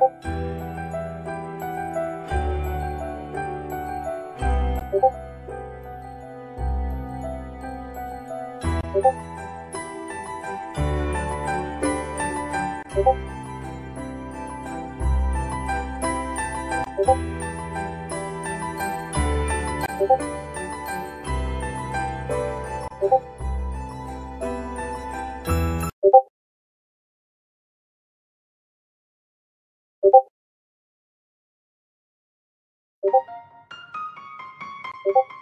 고고 고고 you